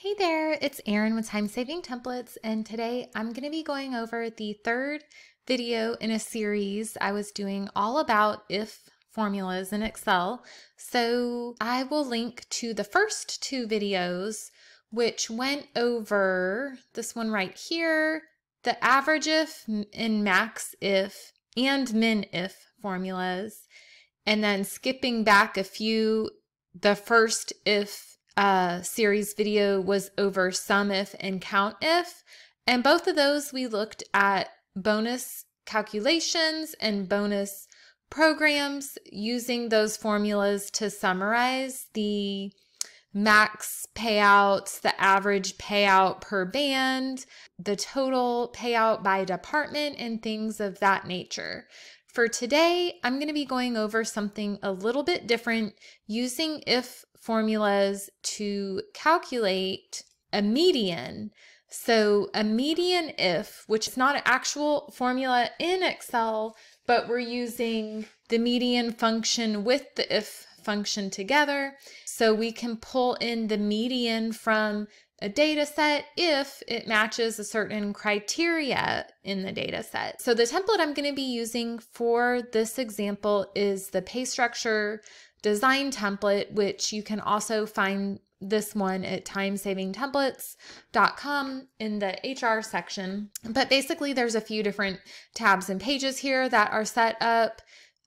Hey there, it's Erin with Time Saving Templates, and today I'm going to be going over the third video in a series I was doing all about if formulas in Excel. So I will link to the first two videos, which went over this one right here, the average if and max if and min if formulas, and then skipping back a few, the first if uh, series video was over sum if and count if. And both of those we looked at bonus calculations and bonus programs using those formulas to summarize the max payouts, the average payout per band, the total payout by department, and things of that nature. For today, I'm going to be going over something a little bit different using if formulas to calculate a median. So a median if, which is not an actual formula in Excel, but we're using the median function with the if function together. So we can pull in the median from a data set if it matches a certain criteria in the data set. So the template I'm going to be using for this example is the pay structure design template, which you can also find this one at timesavingtemplates.com in the HR section. But basically, there's a few different tabs and pages here that are set up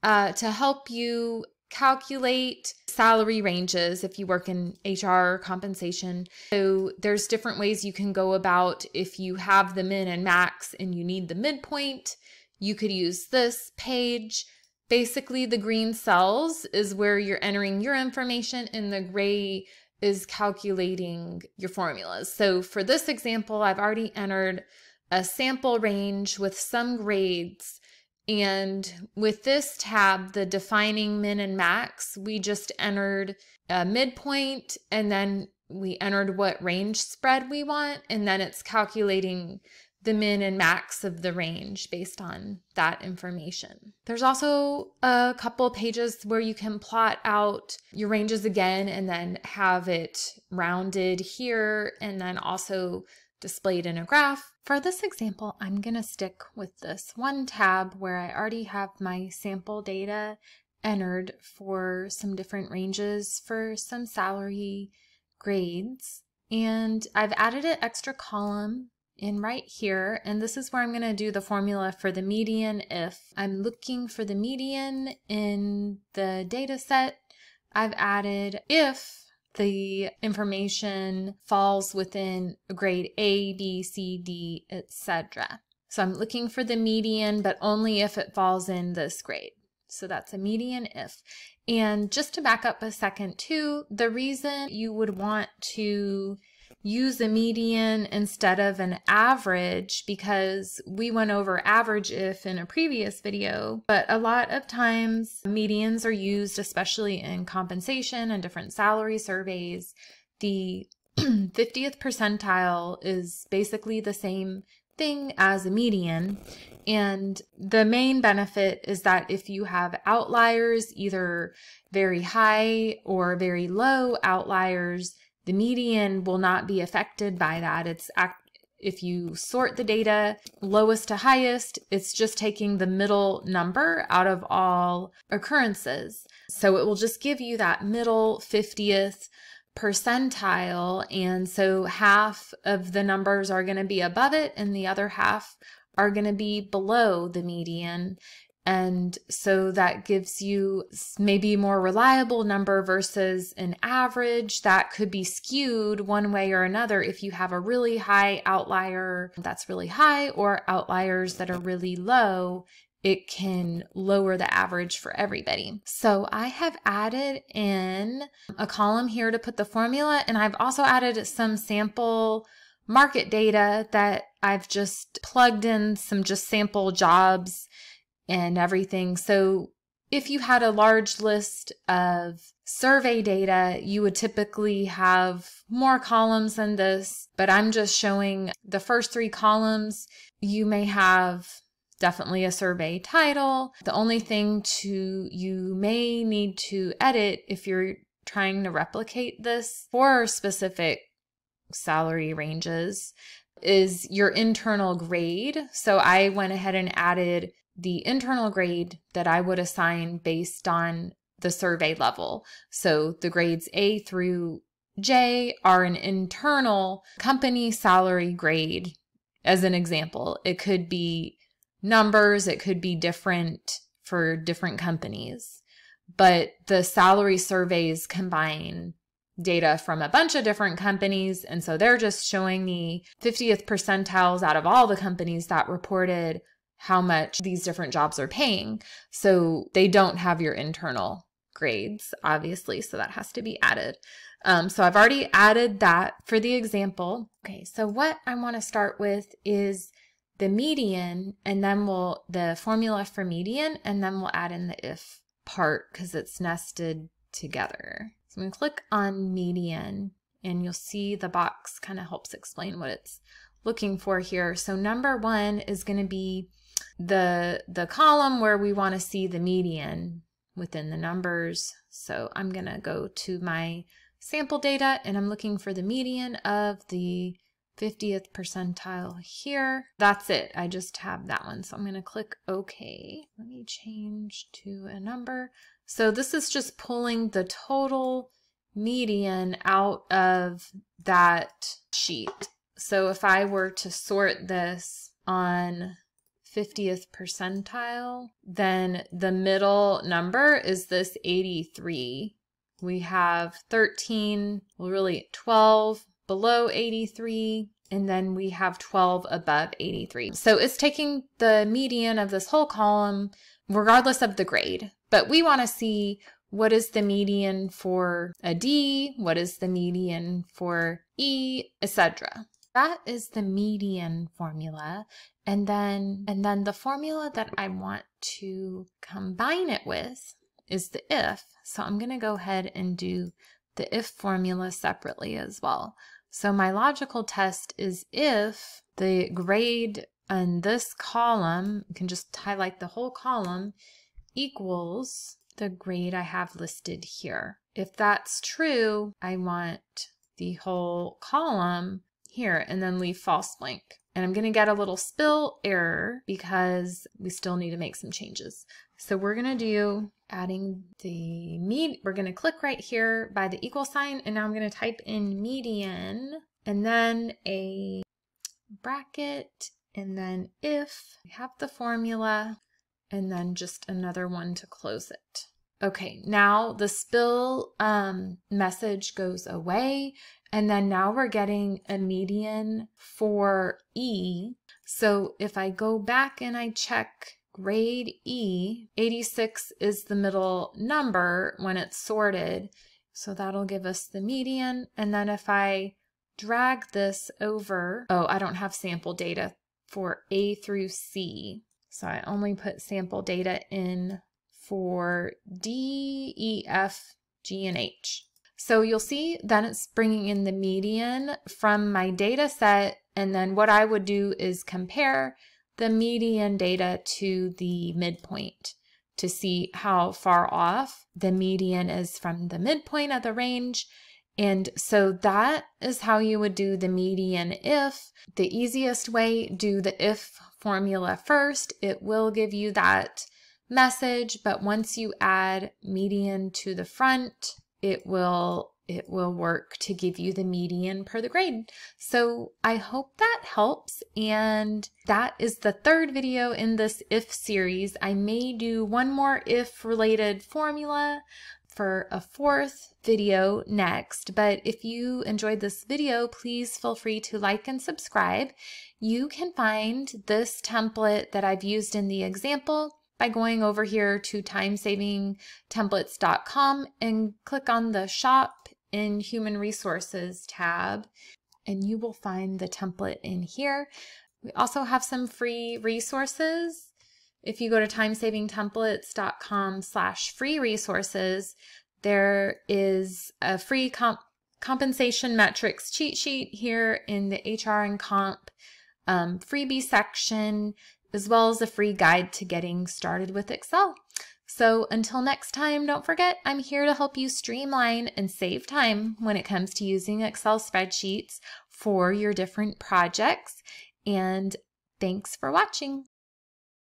uh, to help you calculate salary ranges if you work in HR compensation. So there's different ways you can go about if you have the min and max and you need the midpoint. You could use this page Basically, the green cells is where you're entering your information and the gray is calculating your formulas. So for this example, I've already entered a sample range with some grades. And with this tab, the defining min and max, we just entered a midpoint and then we entered what range spread we want. And then it's calculating the min and max of the range based on that information. There's also a couple pages where you can plot out your ranges again and then have it rounded here and then also displayed in a graph. For this example, I'm going to stick with this one tab where I already have my sample data entered for some different ranges for some salary grades. And I've added an extra column in right here, and this is where I'm going to do the formula for the median if. I'm looking for the median in the data set. I've added if the information falls within grade A, B, C, D, etc. So I'm looking for the median, but only if it falls in this grade. So that's a median if. And just to back up a second too, the reason you would want to use a median instead of an average because we went over average if in a previous video, but a lot of times medians are used, especially in compensation and different salary surveys. The 50th percentile is basically the same thing as a median. And the main benefit is that if you have outliers, either very high or very low outliers, the median will not be affected by that. It's if you sort the data lowest to highest, it's just taking the middle number out of all occurrences. So it will just give you that middle 50th percentile. And so half of the numbers are going to be above it and the other half are going to be below the median. And so that gives you maybe a more reliable number versus an average that could be skewed one way or another if you have a really high outlier that's really high or outliers that are really low. It can lower the average for everybody. So I have added in a column here to put the formula, and I've also added some sample market data that I've just plugged in some just sample jobs and everything. So if you had a large list of survey data, you would typically have more columns than this, but I'm just showing the first three columns. You may have definitely a survey title. The only thing to you may need to edit if you're trying to replicate this for specific salary ranges is your internal grade. So I went ahead and added the internal grade that I would assign based on the survey level. So the grades A through J are an internal company salary grade. As an example, it could be numbers, it could be different for different companies. But the salary surveys combine data from a bunch of different companies. And so they're just showing me 50th percentiles out of all the companies that reported how much these different jobs are paying. So they don't have your internal grades, obviously. So that has to be added. Um, so I've already added that for the example. Okay, so what I want to start with is the median, and then we'll, the formula for median, and then we'll add in the if part because it's nested together. So I'm going to click on median and you'll see the box kind of helps explain what it's looking for here. So number one is going to be the, the column where we want to see the median within the numbers. So I'm going to go to my sample data and I'm looking for the median of the 50th percentile here. That's it. I just have that one. So I'm going to click OK. Let me change to a number. So this is just pulling the total median out of that sheet. So if I were to sort this on 50th percentile, then the middle number is this 83. We have 13, well really 12 below 83, and then we have 12 above 83. So it's taking the median of this whole column regardless of the grade. But we want to see what is the median for a D, what is the median for E, etc. That is the median formula. And then, and then the formula that I want to combine it with is the if. So I'm going to go ahead and do the if formula separately as well. So my logical test is if the grade and this column, you can just highlight the whole column, equals the grade I have listed here. If that's true, I want the whole column here and then leave false blank. And I'm going to get a little spill error because we still need to make some changes. So we're going to do adding the med. We're going to click right here by the equal sign. And now I'm going to type in median and then a bracket and then if we have the formula, and then just another one to close it. Okay, now the spill um, message goes away, and then now we're getting a median for E. So if I go back and I check grade E, 86 is the middle number when it's sorted. So that'll give us the median. And then if I drag this over, oh, I don't have sample data for A through C. So I only put sample data in for D, E, F, G, and H. So you'll see that it's bringing in the median from my data set. And then what I would do is compare the median data to the midpoint to see how far off the median is from the midpoint of the range and so that is how you would do the median if. The easiest way, do the if formula first. It will give you that message, but once you add median to the front, it will it will work to give you the median per the grade. So I hope that helps. And that is the third video in this if series. I may do one more if related formula for a fourth video next. But if you enjoyed this video, please feel free to like and subscribe. You can find this template that I've used in the example by going over here to timesavingtemplates.com and click on the shop in human resources tab and you will find the template in here. We also have some free resources if you go to timesavingtemplates.com slash free resources, there is a free comp compensation metrics cheat sheet here in the HR and comp um, freebie section, as well as a free guide to getting started with Excel. So until next time, don't forget, I'm here to help you streamline and save time when it comes to using Excel spreadsheets for your different projects. And thanks for watching.